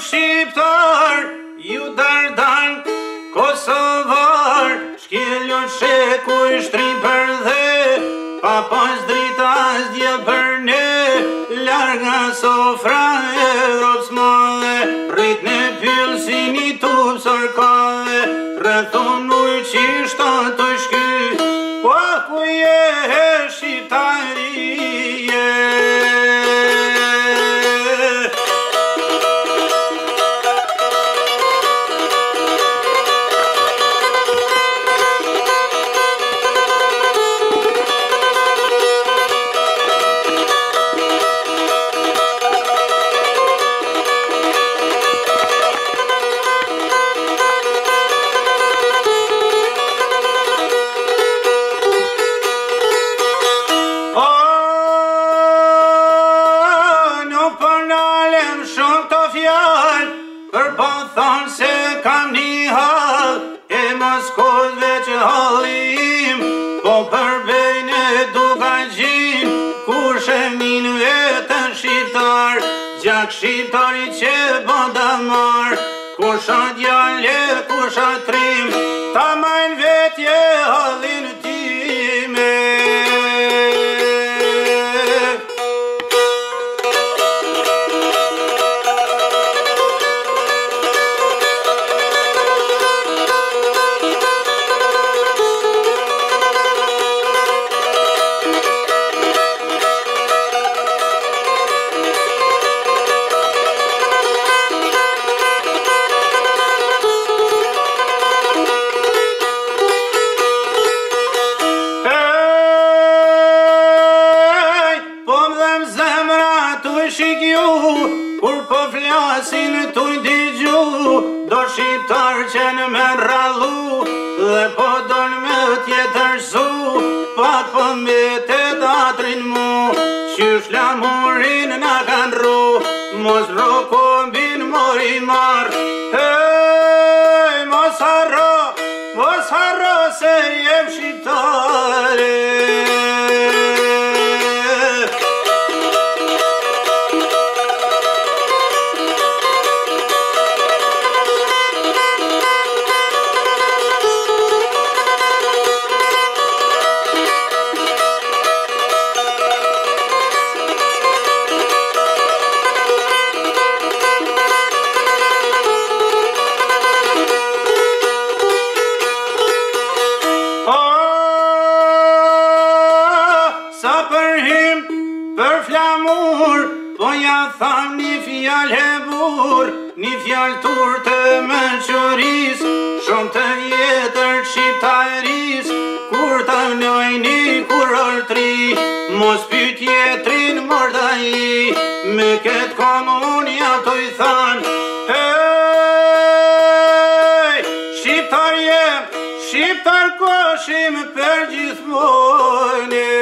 shqiptar, ju dardan, kosovar, shkelion sheku i shtri për dhe, pa pas drita zdje për ne, larga sofra e rops male, rrit në pjëllë si një tupë sërkale, rrëthon ujë që i thonë se kam një hal, e mas kozve që halim, po përbejnë e duka gjin, kur shemin vetën shqiptar, gjak shqiptari që bëndamar, ku shatë jale, ku shatë trim, ta maj shikju, kur po flasin tu i digju, do shqiptar që në me rralu, dhe po don me tjetër su, pat po mbetet atrin datrin mu, që shlamurin në kanë ru, mos roko mbin mori marë, hej, mos haro, mos haro se jem shqiptarit. sa për him për flamur Po ja tham një fjall e bur Një fjall tur të më Shumë të jetër qiptajris, Kur të mnoj një kur rëtri Mos pyt jetrin mërda i Me ketë komunja të i than Hej, shqiptar jem Shqiptar koshim për gjithmonim